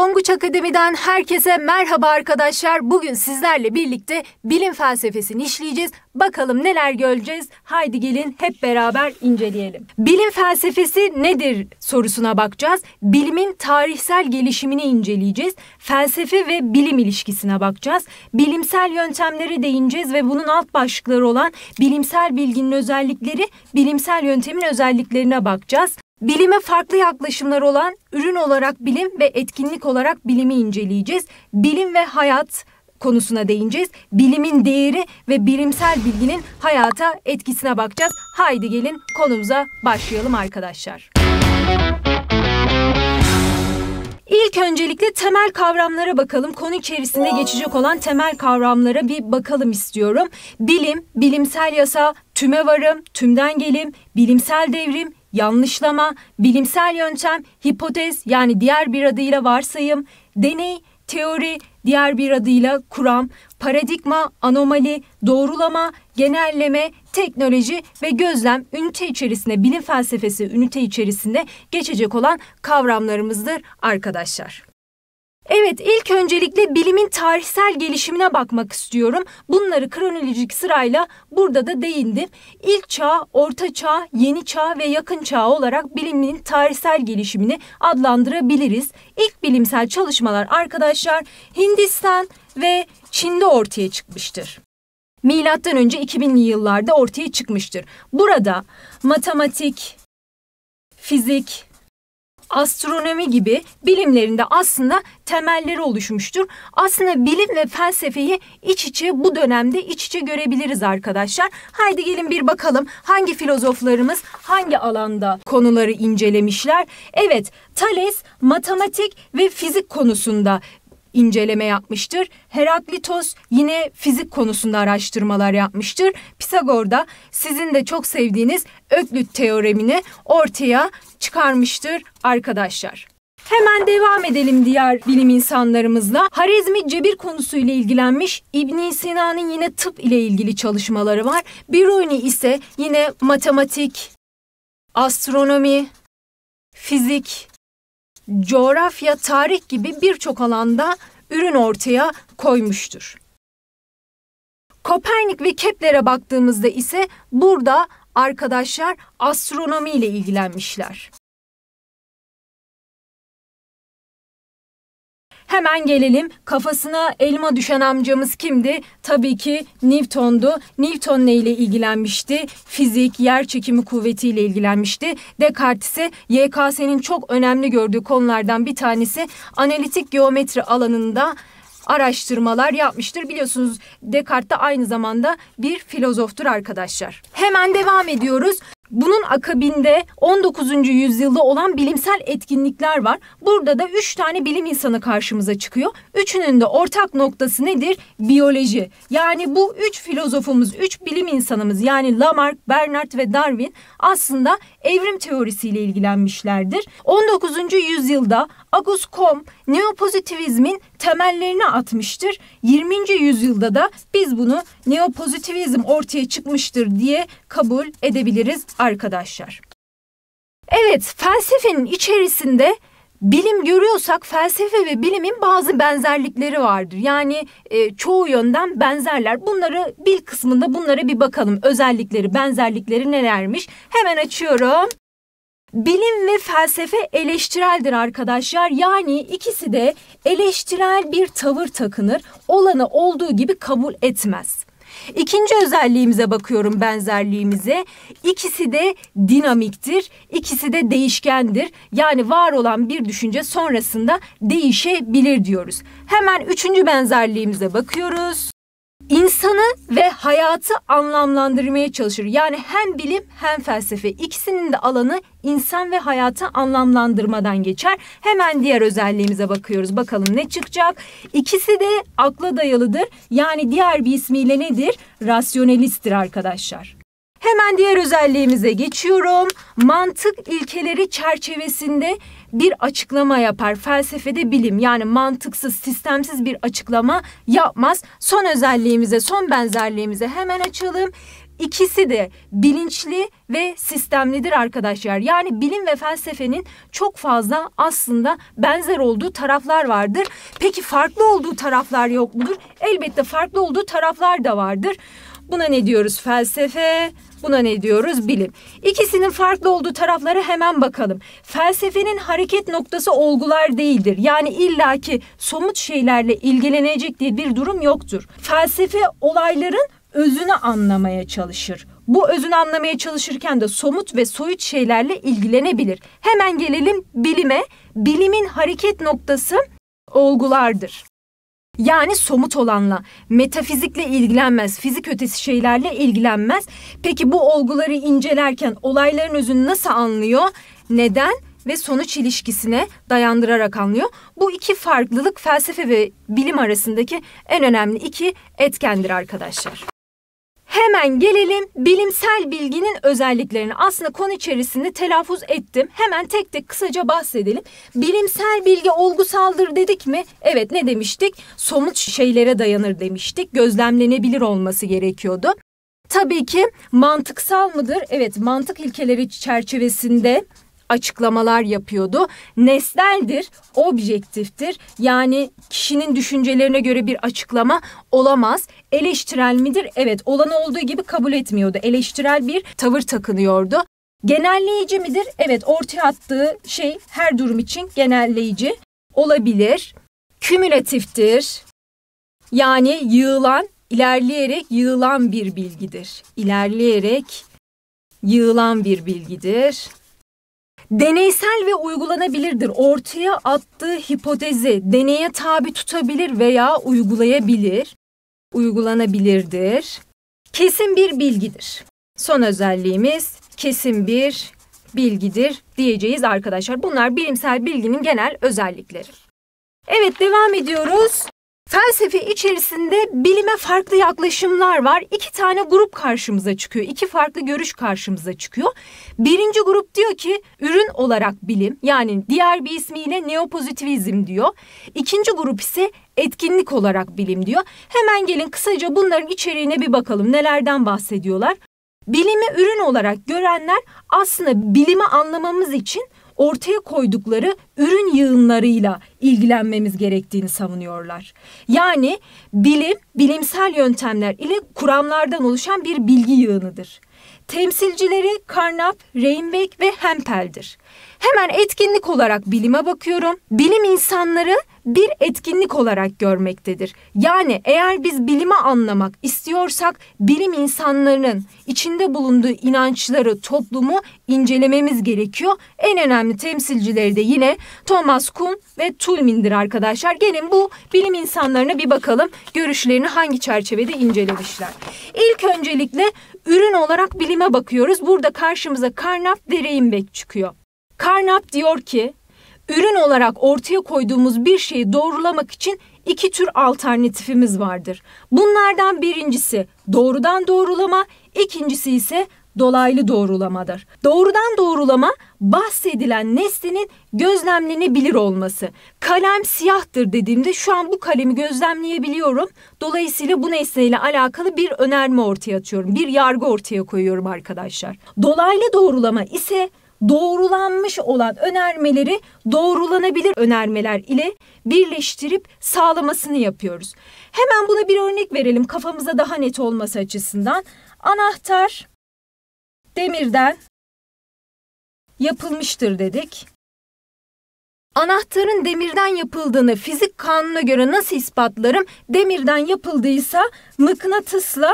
Tonguç Akademi'den herkese merhaba arkadaşlar. Bugün sizlerle birlikte bilim felsefesini işleyeceğiz. Bakalım neler göreceğiz. Haydi gelin hep beraber inceleyelim. Bilim felsefesi nedir sorusuna bakacağız. Bilimin tarihsel gelişimini inceleyeceğiz. Felsefe ve bilim ilişkisine bakacağız. Bilimsel yöntemlere değineceğiz ve bunun alt başlıkları olan bilimsel bilginin özellikleri, bilimsel yöntemin özelliklerine bakacağız. Bilime farklı yaklaşımlar olan ürün olarak bilim ve etkinlik olarak bilimi inceleyeceğiz. Bilim ve hayat konusuna değineceğiz. Bilimin değeri ve bilimsel bilginin hayata etkisine bakacağız. Haydi gelin konumuza başlayalım arkadaşlar. İlk öncelikle temel kavramlara bakalım. Konu içerisinde geçecek olan temel kavramlara bir bakalım istiyorum. Bilim, bilimsel yasa, tüme varım, tümden gelim, bilimsel devrim, yanlışlama, bilimsel yöntem, hipotez yani diğer bir adıyla varsayım, deney, teori, diğer bir adıyla kuram, paradigma, anomali, doğrulama, genelleme, teknoloji ve gözlem ünite içerisinde bilim felsefesi ünite içerisinde geçecek olan kavramlarımızdır arkadaşlar. Evet ilk öncelikle bilimin tarihsel gelişimine bakmak istiyorum. Bunları kronolojik sırayla burada da değindim. İlk çağ, orta çağ, yeni çağ ve yakın çağ olarak bilimin tarihsel gelişimini adlandırabiliriz. İlk bilimsel çalışmalar arkadaşlar Hindistan ve Çin'de ortaya çıkmıştır. Milattan önce 2000'li yıllarda ortaya çıkmıştır. Burada matematik, fizik, astronomi gibi bilimlerinde aslında temelleri oluşmuştur. Aslında bilim ve felsefeyi iç içe bu dönemde iç içe görebiliriz arkadaşlar. Haydi gelin bir bakalım hangi filozoflarımız hangi alanda konuları incelemişler. Evet, Thales matematik ve fizik konusunda inceleme yapmıştır. Heraklitos yine fizik konusunda araştırmalar yapmıştır. Pisagor da sizin de çok sevdiğiniz Öklüt teoremini ortaya çıkarmıştır arkadaşlar. Hemen devam edelim diğer bilim insanlarımızla. Harizmi cebir konusuyla ilgilenmiş. İbn Sina'nın yine tıp ile ilgili çalışmaları var. Biruni ise yine matematik, astronomi, fizik, coğrafya, tarih gibi birçok alanda ürün ortaya koymuştur. Kopernik ve Kepler'e baktığımızda ise burada arkadaşlar astronomi ile ilgilenmişler. Hemen gelelim kafasına elma düşen amcamız kimdi? Tabii ki Newton'du. Newton ne ile ilgilenmişti? Fizik, yer çekimi kuvvetiyle ilgilenmişti. Descartes ise YKS'nin çok önemli gördüğü konulardan bir tanesi analitik geometri alanında araştırmalar yapmıştır. Biliyorsunuz Descartes de aynı zamanda bir filozoftur arkadaşlar. Hemen devam ediyoruz. Bunun akabinde 19. yüzyılda olan bilimsel etkinlikler var. Burada da 3 tane bilim insanı karşımıza çıkıyor. Üçünün de ortak noktası nedir? Biyoloji. Yani bu üç filozofumuz, üç bilim insanımız yani Lamarck, Bernard ve Darwin aslında evrim teorisiyle ilgilenmişlerdir. 19. yüzyılda Auguste Comte neopozitivizmin temellerini atmıştır. 20. yüzyılda da biz bunu neopozitivizm ortaya çıkmıştır diye kabul edebiliriz arkadaşlar. Evet, felsefenin içerisinde bilim görüyorsak felsefe ve bilimin bazı benzerlikleri vardır. Yani e, çoğu yönden benzerler. Bunları bil kısmında bunlara bir bakalım. Özellikleri, benzerlikleri nelermiş? Hemen açıyorum. Bilim ve felsefe eleştireldir arkadaşlar. Yani ikisi de eleştirel bir tavır takınır. Olanı olduğu gibi kabul etmez. İkinci özelliğimize bakıyorum benzerliğimize. İkisi de dinamiktir, ikisi de değişkendir. Yani var olan bir düşünce sonrasında değişebilir diyoruz. Hemen üçüncü benzerliğimize bakıyoruz insanı ve hayatı anlamlandırmaya çalışır. Yani hem bilim hem felsefe ikisinin de alanı insan ve hayatı anlamlandırmadan geçer. Hemen diğer özelliğimize bakıyoruz. Bakalım ne çıkacak? İkisi de akla dayalıdır. Yani diğer bir ismiyle nedir? Rasyonelisttir arkadaşlar. Hemen diğer özelliğimize geçiyorum. Mantık ilkeleri çerçevesinde bir açıklama yapar. Felsefede bilim yani mantıksız, sistemsiz bir açıklama yapmaz. Son özelliğimize, son benzerliğimize hemen açalım. ikisi de bilinçli ve sistemlidir arkadaşlar. Yani bilim ve felsefenin çok fazla aslında benzer olduğu taraflar vardır. Peki farklı olduğu taraflar yok mudur? Elbette farklı olduğu taraflar da vardır. Buna ne diyoruz? Felsefe, Buna ne diyoruz? Bilim. İkisinin farklı olduğu taraflara hemen bakalım. Felsefenin hareket noktası olgular değildir. Yani illaki somut şeylerle ilgilenecek diye bir durum yoktur. Felsefe olayların özünü anlamaya çalışır. Bu özünü anlamaya çalışırken de somut ve soyut şeylerle ilgilenebilir. Hemen gelelim bilime. Bilimin hareket noktası olgulardır. Yani somut olanla, metafizikle ilgilenmez, fizik ötesi şeylerle ilgilenmez. Peki bu olguları incelerken olayların özünü nasıl anlıyor? Neden? ve sonuç ilişkisine dayandırarak anlıyor. Bu iki farklılık felsefe ve bilim arasındaki en önemli iki etkendir arkadaşlar. Hemen gelelim bilimsel bilginin özelliklerine. Aslında konu içerisinde telaffuz ettim. Hemen tek tek kısaca bahsedelim. Bilimsel bilgi olgusaldır dedik mi? Evet ne demiştik? Somut şeylere dayanır demiştik. Gözlemlenebilir olması gerekiyordu. Tabii ki mantıksal mıdır? Evet mantık ilkeleri çerçevesinde açıklamalar yapıyordu. Nesneldir, objektiftir. Yani kişinin düşüncelerine göre bir açıklama olamaz. Eleştirel midir? Evet, olan olduğu gibi kabul etmiyordu. Eleştirel bir tavır takınıyordu. Genelleyici midir? Evet, ortaya attığı şey her durum için genelleyici olabilir. Kümülatiftir. Yani yığılan, ilerleyerek yığılan bir bilgidir. İlerleyerek yığılan bir bilgidir deneysel ve uygulanabilirdir. Ortaya attığı hipotezi deneye tabi tutabilir veya uygulayabilir. Uygulanabilirdir. Kesin bir bilgidir. Son özelliğimiz kesin bir bilgidir diyeceğiz arkadaşlar. Bunlar bilimsel bilginin genel özellikleri. Evet devam ediyoruz. Felsefe içerisinde bilime farklı yaklaşımlar var. İki tane grup karşımıza çıkıyor. İki farklı görüş karşımıza çıkıyor. Birinci grup diyor ki ürün olarak bilim yani diğer bir ismiyle neopozitivizm diyor. İkinci grup ise etkinlik olarak bilim diyor. Hemen gelin kısaca bunların içeriğine bir bakalım. Nelerden bahsediyorlar? Bilimi ürün olarak görenler aslında bilimi anlamamız için ortaya koydukları ürün yığınlarıyla ilgilenmemiz gerektiğini savunuyorlar. Yani bilim, bilimsel yöntemler ile kuramlardan oluşan bir bilgi yığınıdır. Temsilcileri Carnap, Reinbeck ve Hempel'dir. Hemen etkinlik olarak bilime bakıyorum. Bilim insanları bir etkinlik olarak görmektedir. Yani eğer biz bilimi anlamak istiyorsak bilim insanlarının içinde bulunduğu inançları, toplumu incelememiz gerekiyor. En önemli temsilcileri de yine Thomas Kuhn ve Tulmin'dir arkadaşlar. Gelin bu bilim insanlarına bir bakalım. Görüşlerini hangi çerçevede incelemişler. İlk öncelikle ürün olarak bilime bakıyoruz. Burada karşımıza Carnap ve Reinbeck çıkıyor. Carnap diyor ki ürün olarak ortaya koyduğumuz bir şeyi doğrulamak için iki tür alternatifimiz vardır. Bunlardan birincisi doğrudan doğrulama, ikincisi ise dolaylı doğrulamadır. Doğrudan doğrulama bahsedilen nesnenin gözlemlenebilir olması. Kalem siyahtır dediğimde şu an bu kalemi gözlemleyebiliyorum. Dolayısıyla bu nesneyle alakalı bir önerme ortaya atıyorum. Bir yargı ortaya koyuyorum arkadaşlar. Dolaylı doğrulama ise doğrulanmış olan önermeleri doğrulanabilir önermeler ile birleştirip sağlamasını yapıyoruz. Hemen buna bir örnek verelim kafamıza daha net olması açısından. Anahtar demirden yapılmıştır dedik. Anahtarın demirden yapıldığını fizik kanuna göre nasıl ispatlarım? Demirden yapıldıysa mıknatısla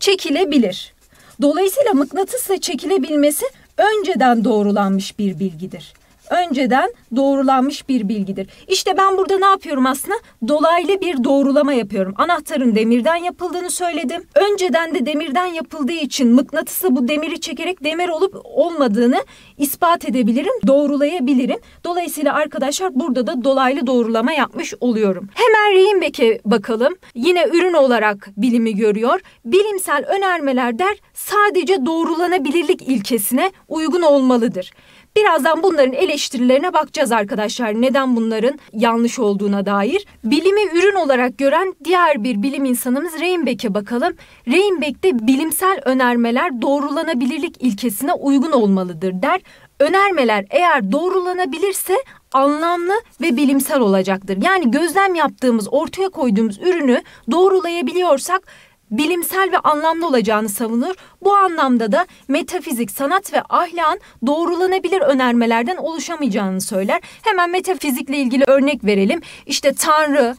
çekilebilir. Dolayısıyla mıknatısla çekilebilmesi önceden doğrulanmış bir bilgidir. Önceden doğrulanmış bir bilgidir. İşte ben burada ne yapıyorum aslında? Dolaylı bir doğrulama yapıyorum. Anahtarın demirden yapıldığını söyledim. Önceden de demirden yapıldığı için mıknatısı bu demiri çekerek demir olup olmadığını ispat edebilirim, doğrulayabilirim. Dolayısıyla arkadaşlar burada da dolaylı doğrulama yapmış oluyorum. Hemen Reinbeck'e bakalım. Yine ürün olarak bilimi görüyor. Bilimsel önermeler der sadece doğrulanabilirlik ilkesine uygun olmalıdır. Birazdan bunların eleştirilerine bakacağız arkadaşlar. Neden bunların yanlış olduğuna dair. Bilimi ürün olarak gören diğer bir bilim insanımız Reinbeck'e bakalım. Reinbeck bilimsel önermeler doğrulanabilirlik ilkesine uygun olmalıdır der. Önermeler eğer doğrulanabilirse anlamlı ve bilimsel olacaktır. Yani gözlem yaptığımız, ortaya koyduğumuz ürünü doğrulayabiliyorsak bilimsel ve anlamlı olacağını savunur. Bu anlamda da metafizik, sanat ve ahlakın doğrulanabilir önermelerden oluşamayacağını söyler. Hemen metafizikle ilgili örnek verelim. İşte Tanrı,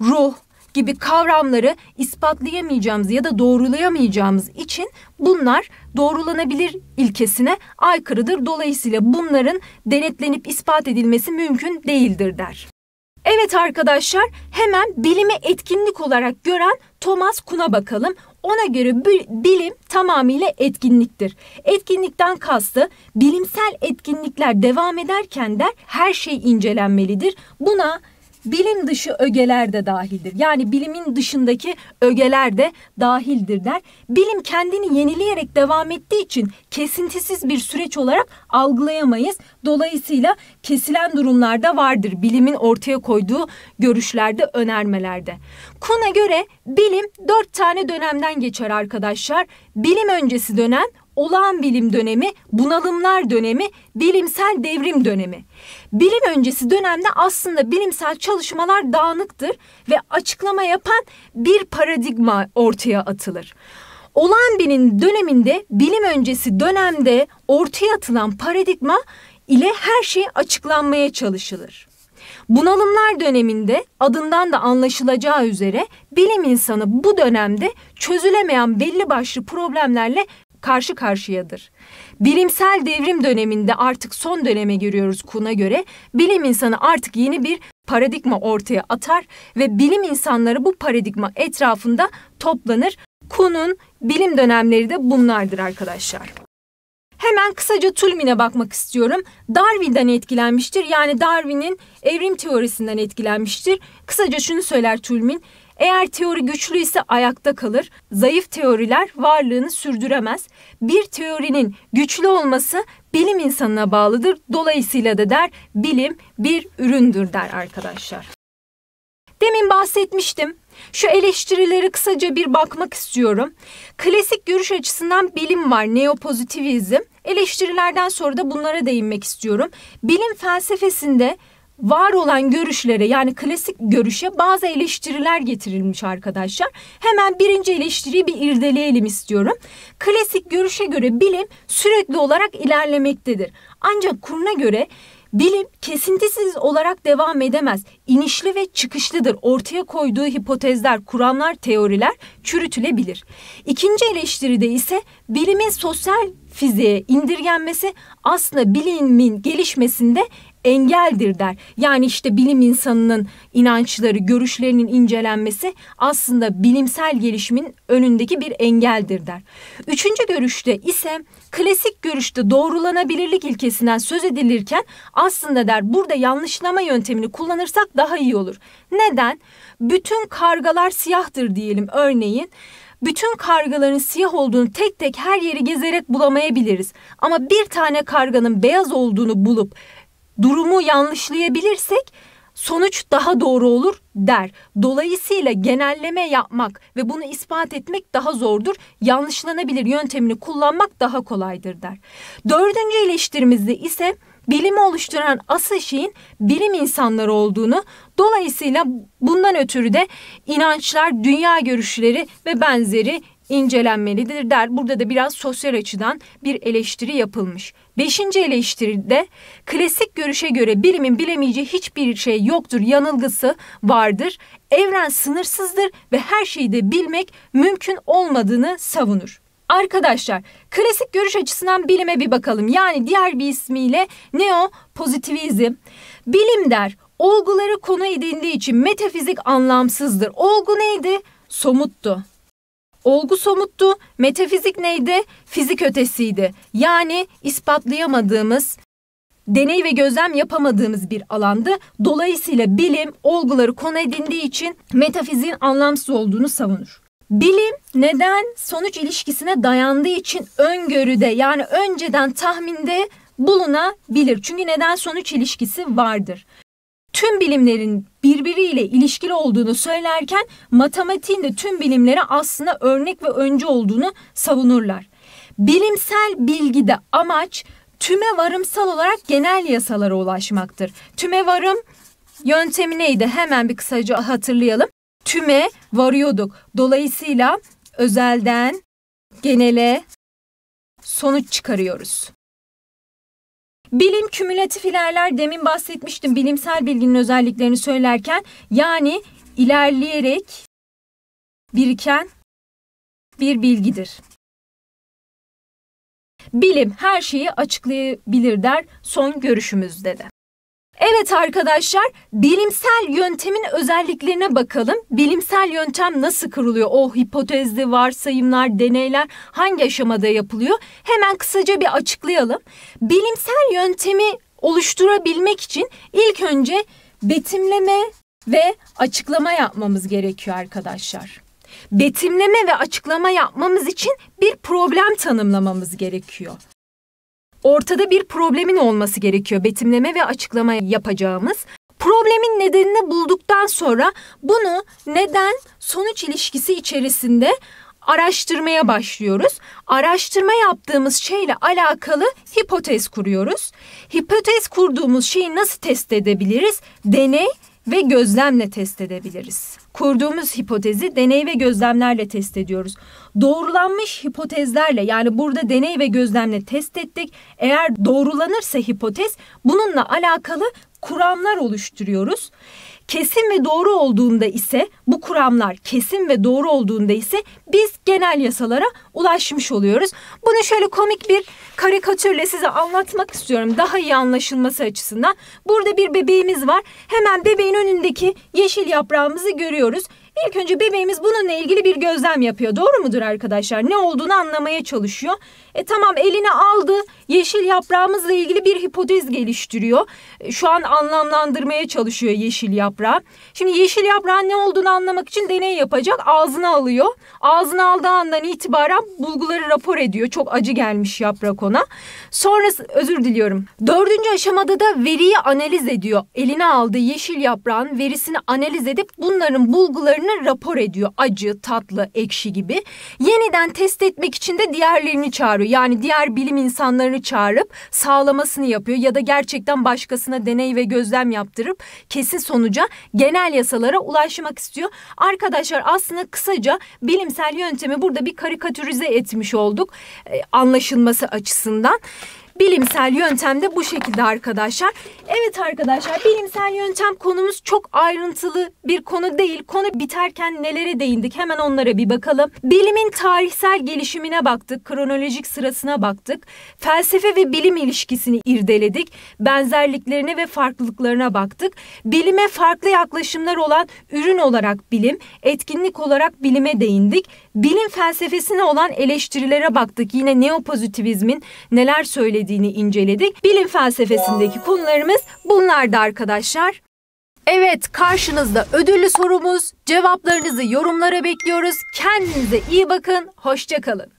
ruh, gibi kavramları ispatlayamayacağımız ya da doğrulayamayacağımız için bunlar doğrulanabilir ilkesine aykırıdır. Dolayısıyla bunların denetlenip ispat edilmesi mümkün değildir der. Evet arkadaşlar hemen bilimi etkinlik olarak gören Thomas Kuhn'a bakalım. Ona göre bilim tamamıyla etkinliktir. Etkinlikten kastı bilimsel etkinlikler devam ederken der her şey incelenmelidir. Buna bilim dışı ögeler de dahildir. Yani bilimin dışındaki ögeler de dahildir der. Bilim kendini yenileyerek devam ettiği için kesintisiz bir süreç olarak algılayamayız. Dolayısıyla kesilen durumlarda vardır bilimin ortaya koyduğu görüşlerde, önermelerde. Kuna göre bilim dört tane dönemden geçer arkadaşlar. Bilim öncesi dönem, olağan bilim dönemi, bunalımlar dönemi, bilimsel devrim dönemi. Bilim öncesi dönemde aslında bilimsel çalışmalar dağınıktır ve açıklama yapan bir paradigma ortaya atılır. Olağan bilim döneminde bilim öncesi dönemde ortaya atılan paradigma ile her şey açıklanmaya çalışılır. Bunalımlar döneminde adından da anlaşılacağı üzere bilim insanı bu dönemde çözülemeyen belli başlı problemlerle karşı karşıyadır. Bilimsel devrim döneminde artık son döneme giriyoruz Kuhn'a göre. Bilim insanı artık yeni bir paradigma ortaya atar ve bilim insanları bu paradigma etrafında toplanır. Kuhn'un bilim dönemleri de bunlardır arkadaşlar. Hemen kısaca Tulmin'e bakmak istiyorum. Darwin'den etkilenmiştir. Yani Darwin'in evrim teorisinden etkilenmiştir. Kısaca şunu söyler Tulmin. Eğer teori güçlü ise ayakta kalır. Zayıf teoriler varlığını sürdüremez. Bir teorinin güçlü olması bilim insanına bağlıdır. Dolayısıyla da der bilim bir üründür der arkadaşlar. Demin bahsetmiştim. Şu eleştirileri kısaca bir bakmak istiyorum. Klasik görüş açısından bilim var, neopozitivizm. Eleştirilerden sonra da bunlara değinmek istiyorum. Bilim felsefesinde var olan görüşlere yani klasik görüşe bazı eleştiriler getirilmiş arkadaşlar. Hemen birinci eleştiriyi bir irdeleyelim istiyorum. Klasik görüşe göre bilim sürekli olarak ilerlemektedir. Ancak kuruna göre Bilim kesintisiz olarak devam edemez. İnişli ve çıkışlıdır. Ortaya koyduğu hipotezler, kuramlar, teoriler çürütülebilir. İkinci eleştiride ise bilimin sosyal fiziğe indirgenmesi aslında bilimin gelişmesinde engeldir der. Yani işte bilim insanının inançları, görüşlerinin incelenmesi aslında bilimsel gelişimin önündeki bir engeldir der. Üçüncü görüşte ise klasik görüşte doğrulanabilirlik ilkesinden söz edilirken aslında der burada yanlışlama yöntemini kullanırsak daha iyi olur. Neden? Bütün kargalar siyahtır diyelim örneğin bütün kargaların siyah olduğunu tek tek her yeri gezerek bulamayabiliriz. Ama bir tane karganın beyaz olduğunu bulup durumu yanlışlayabilirsek sonuç daha doğru olur der. Dolayısıyla genelleme yapmak ve bunu ispat etmek daha zordur. Yanlışlanabilir yöntemini kullanmak daha kolaydır der. Dördüncü eleştirimizde ise bilimi oluşturan asıl şeyin bilim insanları olduğunu, dolayısıyla bundan ötürü de inançlar, dünya görüşleri ve benzeri incelenmelidir der. Burada da biraz sosyal açıdan bir eleştiri yapılmış. Beşinci eleştiride klasik görüşe göre bilimin bilemeyeceği hiçbir şey yoktur yanılgısı vardır. Evren sınırsızdır ve her şeyi de bilmek mümkün olmadığını savunur. Arkadaşlar klasik görüş açısından bilime bir bakalım. Yani diğer bir ismiyle neo pozitivizm. Bilim der olguları konu edindiği için metafizik anlamsızdır. Olgu neydi? Somuttu. Olgu somuttu, metafizik neydi? Fizik ötesiydi. Yani ispatlayamadığımız, deney ve gözlem yapamadığımız bir alandı. Dolayısıyla bilim olguları konu edindiği için metafiziğin anlamsız olduğunu savunur. Bilim neden sonuç ilişkisine dayandığı için öngörüde yani önceden tahminde bulunabilir. Çünkü neden sonuç ilişkisi vardır. Tüm bilimlerin birbiriyle ilişkili olduğunu söylerken matematiğin de tüm bilimlere aslında örnek ve öncü olduğunu savunurlar. Bilimsel bilgide amaç tüme varımsal olarak genel yasalara ulaşmaktır. Tüme varım yöntemi neydi? Hemen bir kısaca hatırlayalım. Tüme varıyorduk. Dolayısıyla özelden genele sonuç çıkarıyoruz. Bilim kümülatif ilerler demin bahsetmiştim bilimsel bilginin özelliklerini söylerken yani ilerleyerek biriken bir bilgidir. Bilim her şeyi açıklayabilir der son görüşümüzde de. Evet arkadaşlar, bilimsel yöntemin özelliklerine bakalım. Bilimsel yöntem nasıl kuruluyor? O hipotezli varsayımlar, deneyler hangi aşamada yapılıyor? Hemen kısaca bir açıklayalım. Bilimsel yöntemi oluşturabilmek için ilk önce betimleme ve açıklama yapmamız gerekiyor arkadaşlar. Betimleme ve açıklama yapmamız için bir problem tanımlamamız gerekiyor ortada bir problemin olması gerekiyor betimleme ve açıklama yapacağımız. Problemin nedenini bulduktan sonra bunu neden sonuç ilişkisi içerisinde araştırmaya başlıyoruz. Araştırma yaptığımız şeyle alakalı hipotez kuruyoruz. Hipotez kurduğumuz şeyi nasıl test edebiliriz? Deney ve gözlemle test edebiliriz. Kurduğumuz hipotezi deney ve gözlemlerle test ediyoruz. Doğrulanmış hipotezlerle yani burada deney ve gözlemle test ettik. Eğer doğrulanırsa hipotez bununla alakalı kuramlar oluşturuyoruz. Kesin ve doğru olduğunda ise bu kuramlar kesin ve doğru olduğunda ise biz genel yasalara ulaşmış oluyoruz. Bunu şöyle komik bir karikatürle size anlatmak istiyorum daha iyi anlaşılması açısından. Burada bir bebeğimiz var. Hemen bebeğin önündeki yeşil yaprağımızı görüyoruz. İlk önce bebeğimiz bununla ilgili bir gözlem yapıyor. Doğru mudur arkadaşlar? Ne olduğunu anlamaya çalışıyor. E tamam eline aldı. Yeşil yaprağımızla ilgili bir hipotez geliştiriyor. E, şu an anlamlandırmaya çalışıyor yeşil yaprağı. Şimdi yeşil yaprağın ne olduğunu anlamak için deney yapacak. Ağzına alıyor. Ağzına aldığı andan itibaren bulguları rapor ediyor. Çok acı gelmiş yaprak ona. Sonrası özür diliyorum. Dördüncü aşamada da veriyi analiz ediyor. Eline aldığı yeşil yaprağın verisini analiz edip bunların bulgularını rapor ediyor. Acı, tatlı, ekşi gibi. Yeniden test etmek için de diğerlerini çağırıyor çağırıyor. Yani diğer bilim insanlarını çağırıp sağlamasını yapıyor ya da gerçekten başkasına deney ve gözlem yaptırıp kesin sonuca genel yasalara ulaşmak istiyor. Arkadaşlar aslında kısaca bilimsel yöntemi burada bir karikatürize etmiş olduk e, anlaşılması açısından. Bilimsel yöntem de bu şekilde arkadaşlar. Evet arkadaşlar bilimsel yöntem konumuz çok ayrıntılı bir konu değil. Konu biterken nelere değindik hemen onlara bir bakalım. Bilimin tarihsel gelişimine baktık, kronolojik sırasına baktık. Felsefe ve bilim ilişkisini irdeledik. Benzerliklerine ve farklılıklarına baktık. Bilime farklı yaklaşımlar olan ürün olarak bilim, etkinlik olarak bilime değindik. Bilim felsefesine olan eleştirilere baktık. Yine neopozitivizmin neler söylediğini inceledik. Bilim felsefesindeki konularımız bunlardı arkadaşlar. Evet karşınızda ödüllü sorumuz. Cevaplarınızı yorumlara bekliyoruz. Kendinize iyi bakın. Hoşçakalın.